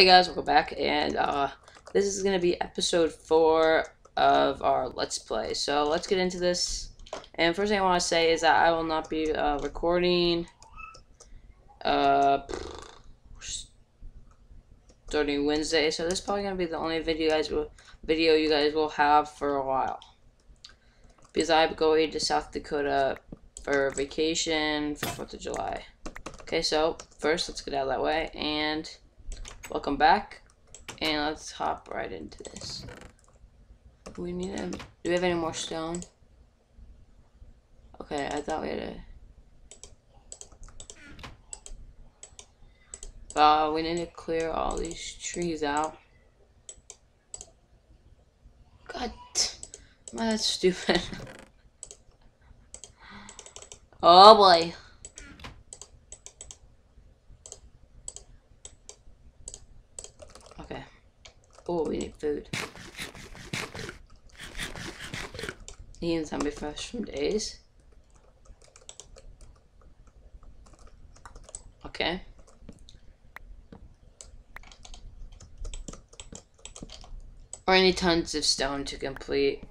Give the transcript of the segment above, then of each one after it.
Hey guys, welcome back, and uh, this is going to be episode 4 of our Let's Play. So let's get into this. And first thing I want to say is that I will not be uh, recording uh, starting Wednesday, so this is probably going to be the only video guys will, video you guys will have for a while. Because I'm going to South Dakota for vacation for 4th of July. Okay, so first let's get out of that way, and... Welcome back, and let's hop right into this. We need a, do we have any more stone? Okay, I thought we had a... Uh, we need to clear all these trees out. God, am I that stupid? oh boy. Oh, we need food. Eating zombie flesh from days. Okay. Or any tons of stone to complete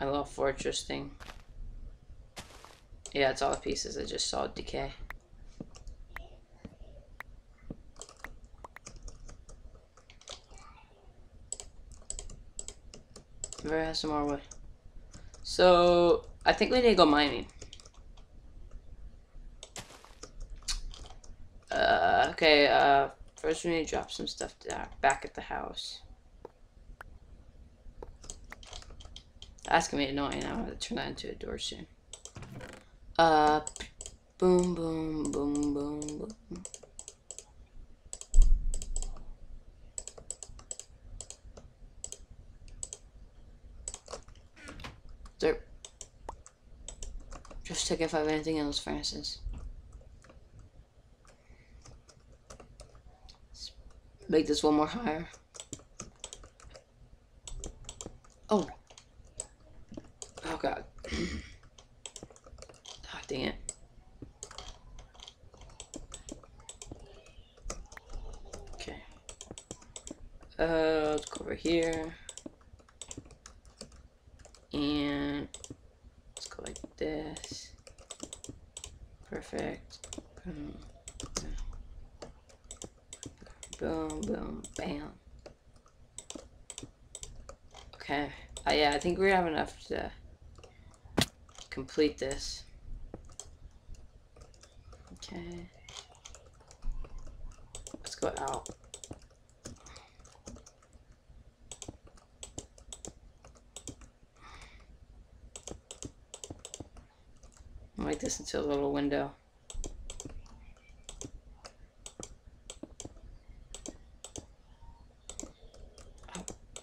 a little fortress thing. Yeah, it's all the pieces I just saw decay. Where has some more wood? So, I think we need to go mining. Uh, okay, uh, first we need to drop some stuff back at the house. That's gonna be annoying. I'm gonna turn that into a door soon. Uh, boom, boom, boom, boom, boom. Just check if I have anything else, Francis. Let's make this one more higher. Oh. Oh god. oh, dang it. Okay. Uh, let's go over here. And let's go like this. Perfect. Boom, boom, bam. Okay. Uh, yeah, I think we have enough to complete this. Okay. Let's go out. Into a little window.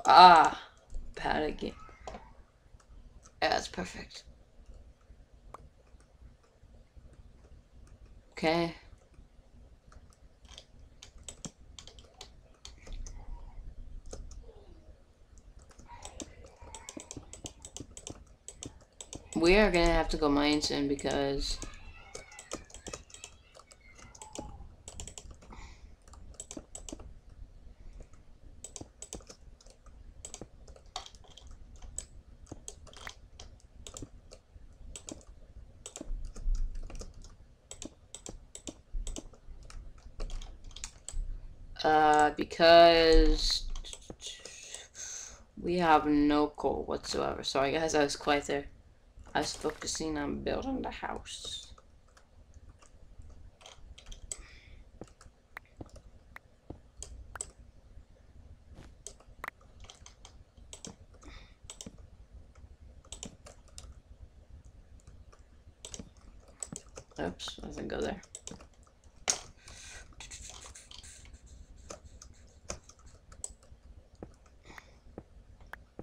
Ah, bad again. Yeah, that's perfect. Okay. We are gonna have to go mine soon because Uh, because we have no coal whatsoever. Sorry guys, I was quiet there. I was focusing on building the house. Oops, doesn't go there.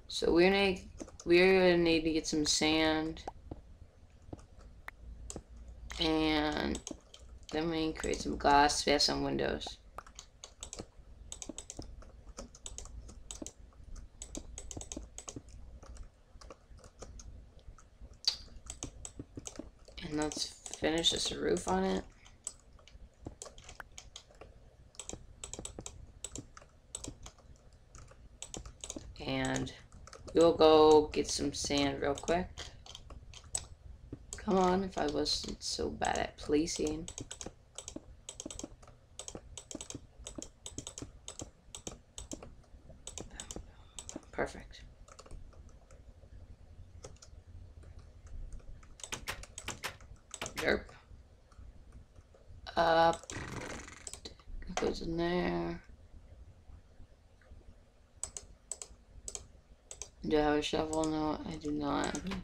So we're gonna we're gonna need to get some sand. And then we create some glass. We have some windows. And let's finish this roof on it. And we'll go get some sand real quick. Come on, if I wasn't so bad at placing. Perfect. Derp. Up. Goes in there. Do I have a shovel? No, I do not. Mm-hmm.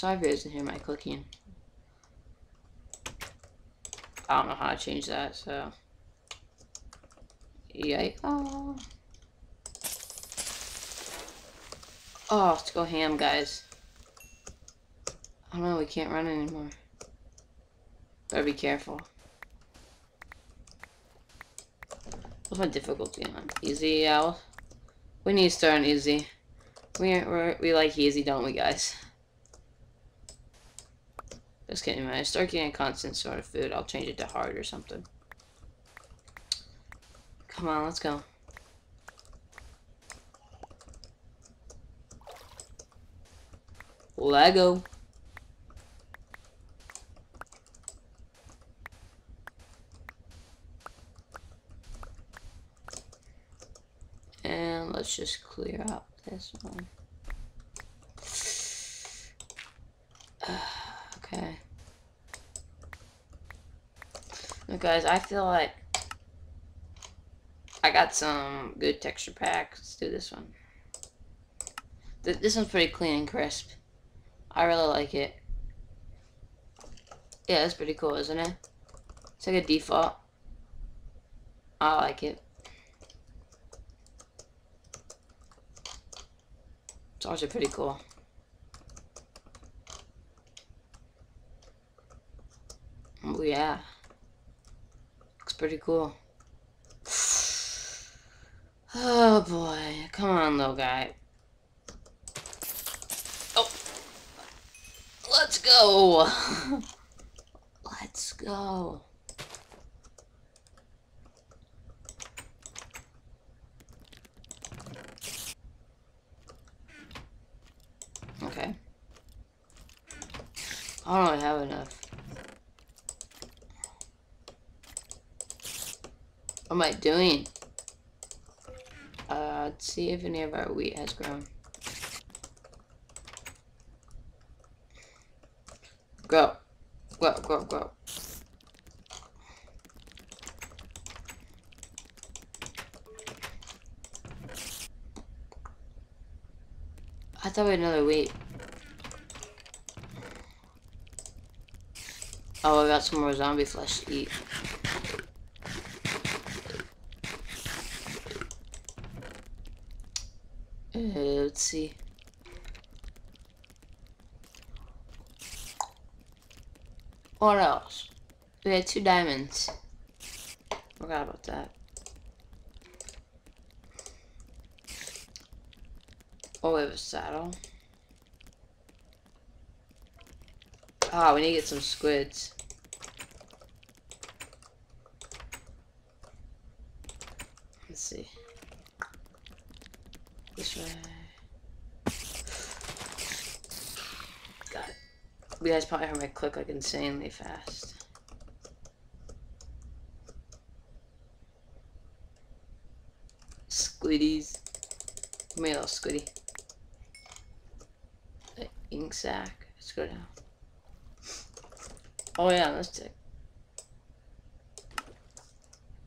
Guys can hear my clicking. I don't know how to change that, so. Yay. Oh. Oh, let's go ham, guys. I don't know, we can't run anymore. Better be careful. What's my difficulty on? Easy, out. We need to start on easy. We we like easy, don't we, guys? Just kidding, man. I start getting a constant sort of food, I'll change it to hard or something. Come on, let's go. Lego. And let's just clear out this one. okay. Guys, I feel like I got some good texture packs. Let's do this one. Th this one's pretty clean and crisp. I really like it. Yeah, it's pretty cool, isn't it? It's like a default. I like it. It's also pretty cool. Oh yeah. Pretty cool. Oh boy. Come on, little guy. Oh. Let's go. Let's go. Okay. I don't have enough. What am I doing? Uh, let's see if any of our wheat has grown. Grow. Grow, grow, grow. I thought we had another wheat. Oh, I got some more zombie flesh to eat. Uh, let's see. What else? We had two diamonds. Forgot about that. Oh, we have a saddle. Ah, we need to get some squids. Let's see. This way. Got it. You guys probably heard my click like insanely fast. Squiddies. Give me a little squiddy. The ink sac. Let's go down. Oh yeah, let's take.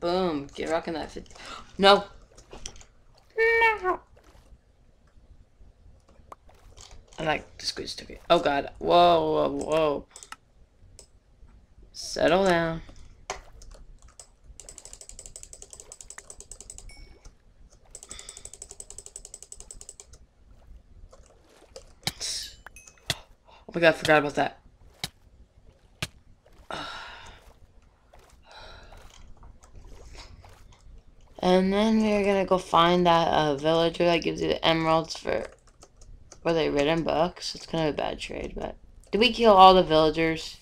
Boom. Get rocking that 50. No. No. I like the squids took it. Oh god. Whoa, whoa, whoa. Settle down. Oh my god, I forgot about that. And then we're gonna go find that uh, villager that gives you the emeralds for were they written books? It's kind of a bad trade, but... Did we kill all the villagers?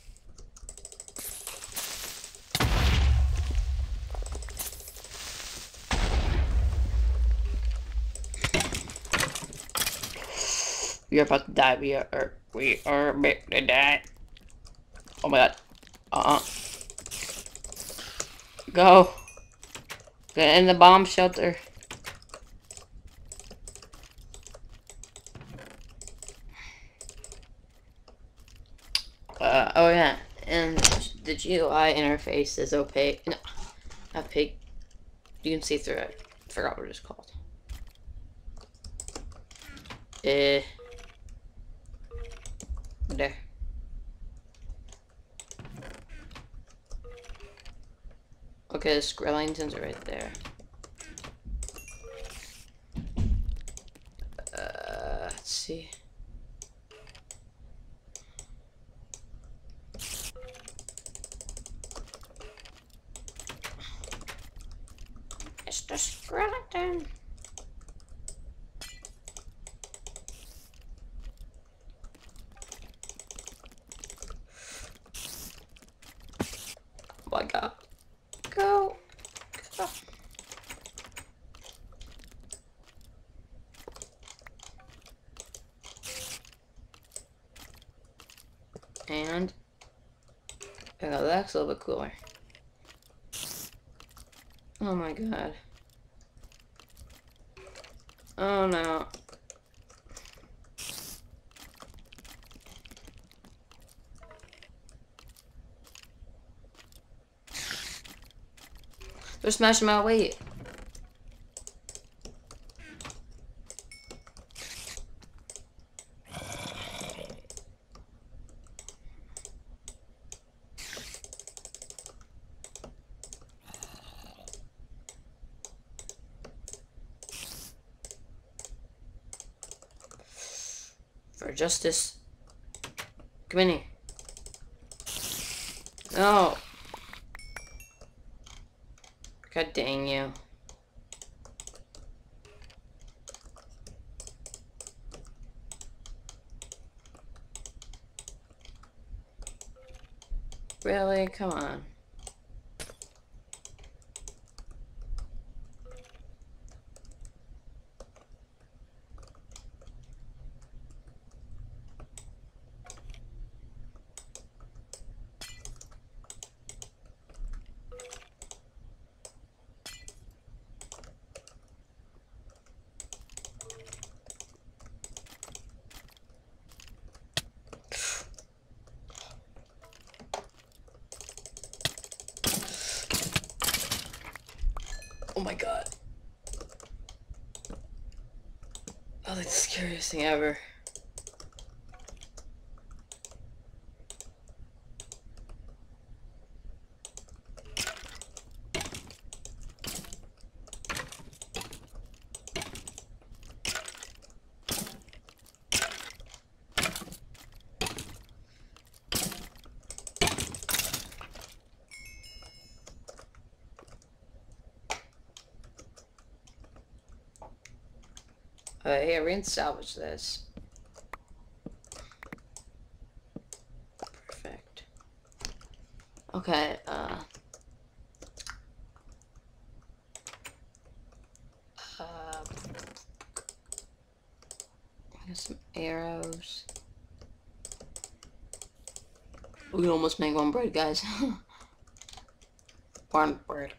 We are about to die. We are, er, we are about to die. Oh my god. Uh-uh. Go. Get in the bomb shelter. Uh, oh yeah, and the GUI interface is opaque. No, opaque. You can see through it. I forgot what it's called. Eh. There. Okay, the Skrellingtons are right there. Uh, let's see. The Oh my god. Go. Go. And oh, that's a little bit cooler. Oh my god. Oh no. They're smashing my weight. For justice. Come in here. No. God dang you. Really? Come on. Oh my god. Oh, that's the scariest thing ever. Can salvage this. Perfect. Okay, uh... Uh... Some arrows. We almost made one bread, guys. one bread.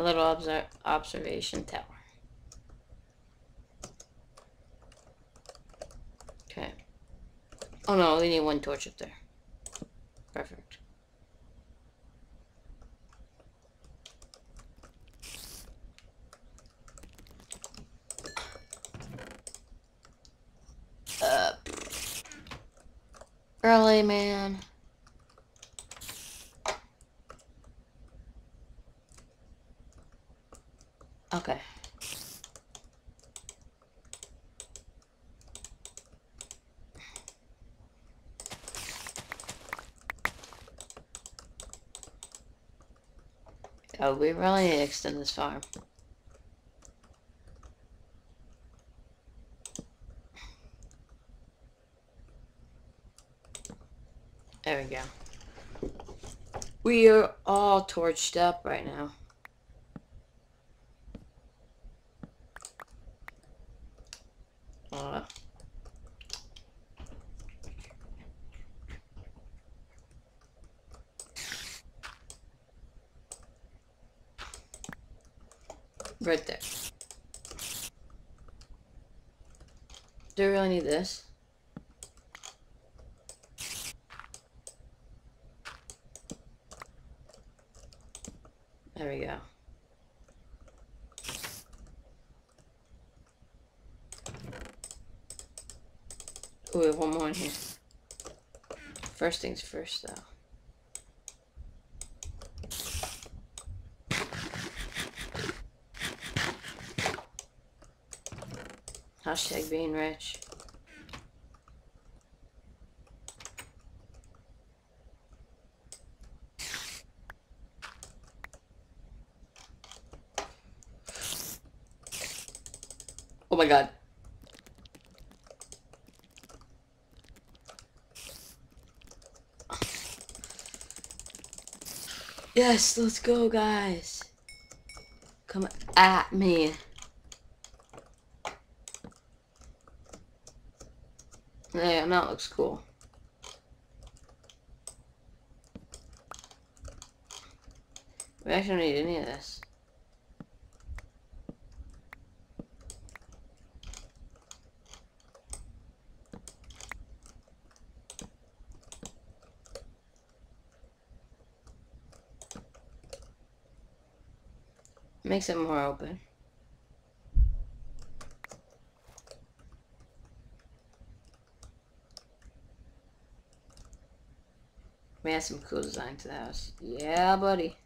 A little obser observation tower. Okay. Oh no, we need one torch up there. Perfect. Uh, really, man. Okay. We really need to extend this farm. There we go. We are all torched up right now. Uh, right there. Do I really need this? There we go. Oh, we have one more in here. First things first, though. Hashtag being rich. My god. Yes, let's go, guys. Come at me. Yeah, that looks cool. We actually don't need any of this. Makes it more open. We have some cool design to the house. Yeah, buddy.